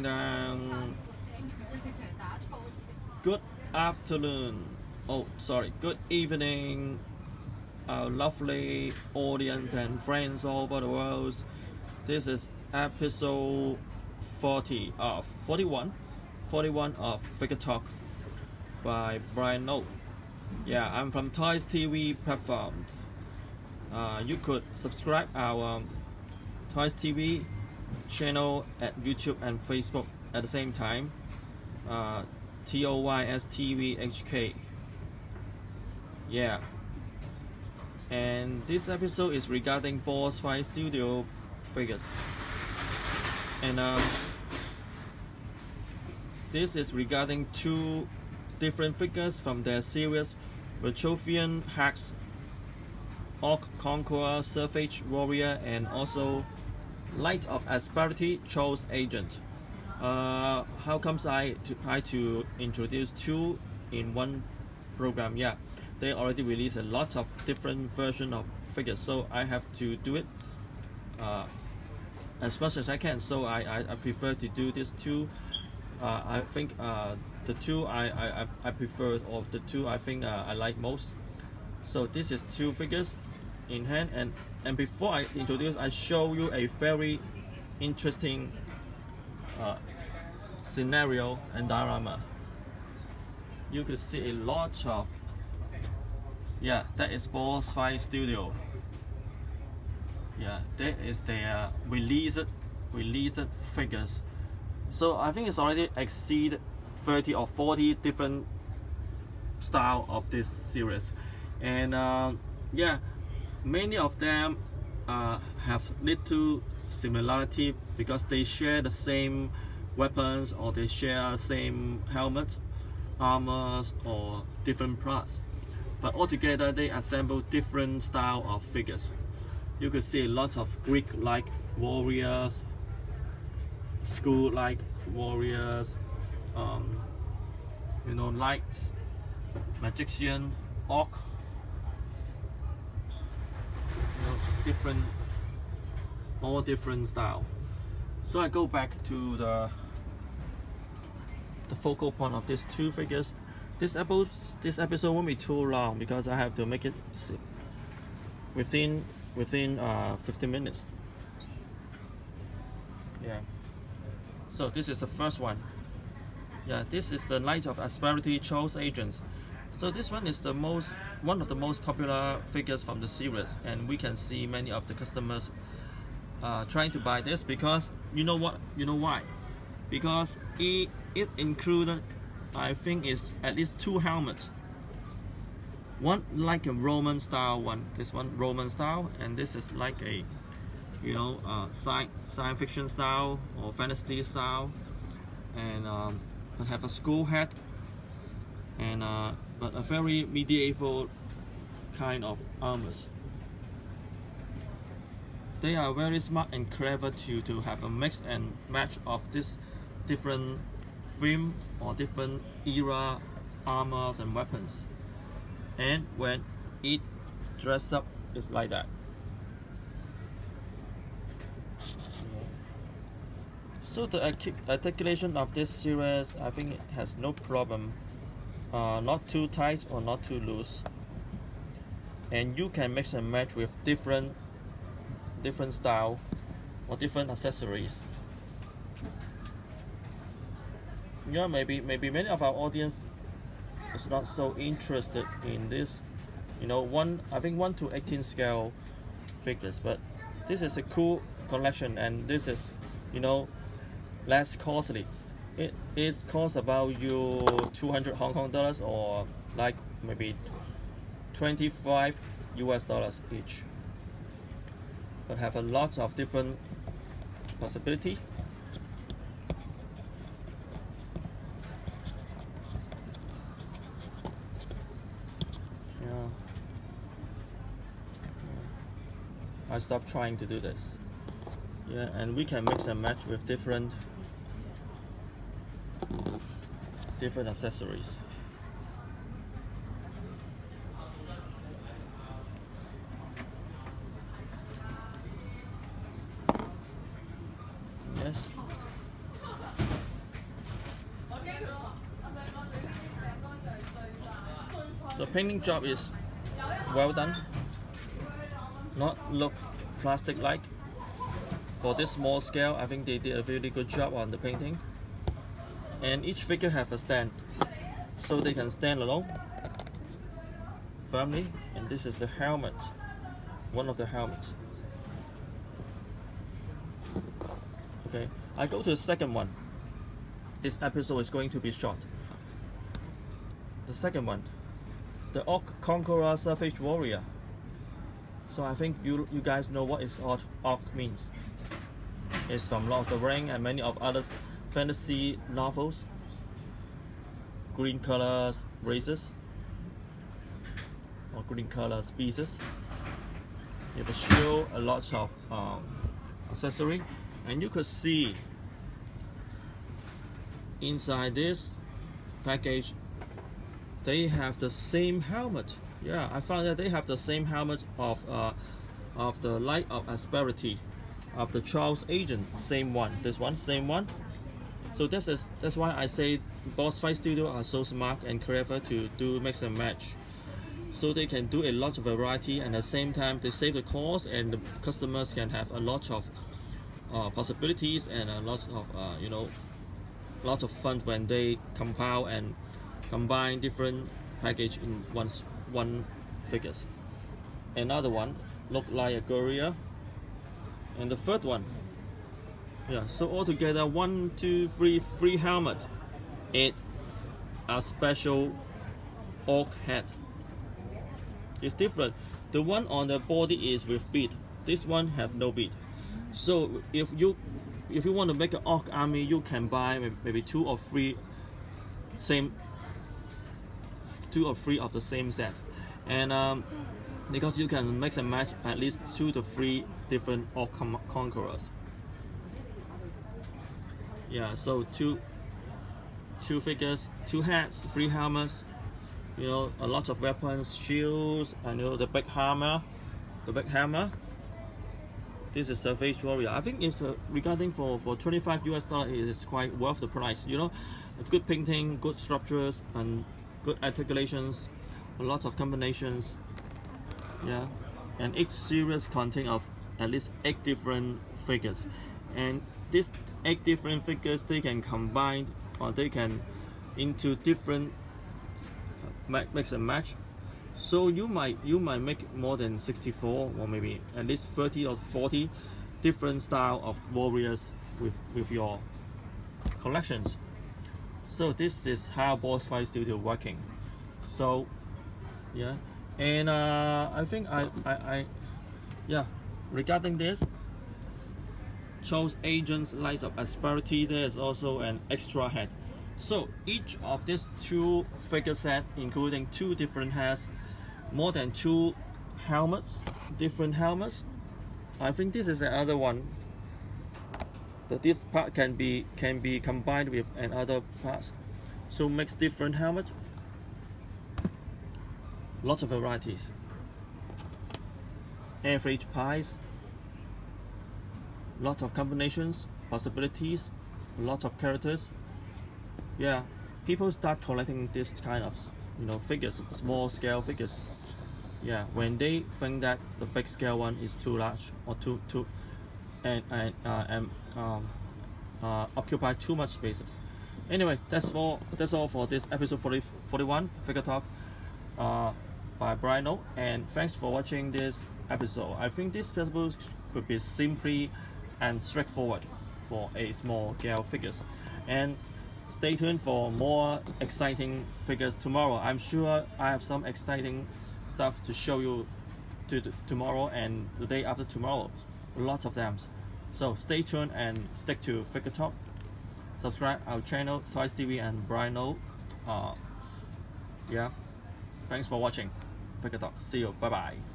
Dang. Good afternoon. Oh, sorry. Good evening, our lovely audience and friends all over the world. This is episode 40 of 41, 41 of Figure Talk by Bryan Lo. Yeah, I'm from Toys TV platform. Uh, you could subscribe our Toys TV channel at YouTube and Facebook at the same time. Uh, T O Y S T V H K. Yeah. And this episode is regarding Boss Fight Studio figures. And um, this is regarding two different figures from their series Vitruvian HACKS, Orc Conqueror, Savage Warrior, and also Knight of Asperity Chaos Agent. Uh, how comes I to try to introduce two in one program? Yeah, they already released a lot of different version of figures, so I have to do it uh, as much as I can. So I, I, I prefer to do this two. Uh, I think uh, the two I, I, I prefer of the two I think uh, I like most. So this is two figures in hand and and before I introduce I show you a very interesting uh, scenario and diorama. You could see a lot of yeah that is Boss Fight Studio. Yeah, that is their released released figures. So I think it's already exceed 30 or 40 different style of this series, and uh, yeah, many of them uh, have little similarity because they share the same weapons or they share same helmet, armors or different parts. But altogether they assemble different style of figures. You could see lots of Greek-like warriors, school-like warriors, um, you know, knights, magician, orc, you know, different, all different style. So I go back to the the focal point of these two figures. This episode, this episode won't be too long because I have to make it within within uh, 15 minutes. Yeah. So this is the first one. Yeah, this is the Knight of Asperity Chaos Agents. So this one is the most one of the most popular figures from the series, and we can see many of the customers uh, trying to buy this because you know what? You know why? Because it it included, I think, is at least two helmets. One like a Roman style one. This one Roman style, and this is like a, you know, uh, science science fiction style or fantasy style, and um, have a school hat, and uh, but a very medieval kind of armors. They are very smart and clever to, to have a mix and match of this different film or different era armors and weapons. And when it dressed up, it's like that. So the articulation of this series, I think has no problem. Uh, not too tight or not too loose. And you can mix and match with different different style or different accessories. Yeah, maybe maybe many of our audience is not so interested in this, you know, one I think one to eighteen scale figures, but this is a cool collection and this is, you know, less costly. It it costs about you 200 Hong Kong dollars or like maybe 25 US dollars each. But have a lot of different possibility. Yeah. I stopped trying to do this. Yeah, and we can mix and match with different different accessories. Yes. The painting job is well done, not look plastic-like. For this small scale, I think they did a really good job on the painting and each figure have a stand. So they can stand alone firmly and this is the helmet one of the helmets. Okay I go to the second one. This episode is going to be short. The second one the Orc Conqueror Savage Warrior. So I think you you guys know what is Orc, Orc means. It's from Lord of the Ring and many of other fantasy novels green colors races or green color species you have a shield a lot of um, accessory. And you could see inside this package they have the same helmet. Yeah I found that they have the same helmet of uh, of the Knight of Asperity of the Chaos agent. Same one. This one same one so this is that's why I say Boss Fight Studio are so smart and clever to do mix and match. So they can do a lot of variety and at the same time they save the cost and the customers can have a lot of uh, possibilities and a lot of uh, you know lots of fun when they compile and combine different package in one one figures. Another one look like a gorilla and the third one yeah so altogether one two three three helmet. It a special orc head it's different. The one on the body is with bead. This one have no bead. So if you if you want to make an orc army you can buy maybe two or three same two or three of the same set. And um, because you can mix and match at least two to three different orc conquerors yeah so two two figures two hats three helmets you know a lot of weapons shields and you know the big hammer the big hammer. This is Savage Warrior. I think it's uh, regarding for for 25 US dollar it is quite worth the price you know. Good painting good structures and good articulations a lot of combinations. Yeah and each series contain of at least eight different figures. And these eight different figures they can combine or they can into different uh, mix and match. So you might you might make more than 64 or maybe at least 30 or 40 different style of warriors with with your collections. So this is how boss fight studio working. So yeah. And uh, I think I, I, I yeah. Regarding this Chaos agents Knights of Asperity. There is also an extra head. So each of these two figure set including two different heads more than two helmets different helmets. I think this is another one. That this part can be can be combined with another parts so makes different helmet lots of varieties. Average price lot of combinations possibilities a lot of characters. Yeah people start collecting this kind of you know figures small scale figures. Yeah when they think that the big scale one is too large or too too and and uh, and um, uh, occupy too much spaces. Anyway that's all that's all for this episode 40, 41 figure talk uh, by Bryan Lo, and thanks for watching this episode. I think this episode could be simply and straightforward for a small scale figures. And stay tuned for more exciting figures tomorrow. I'm sure I have some exciting stuff to show you to, to tomorrow and the day after tomorrow. Lots of them. So stay tuned and stick to figure talk. Subscribe our channel Toys TV and Bryan Lo. Uh, yeah. Thanks for watching. Figure talk. See you. Bye bye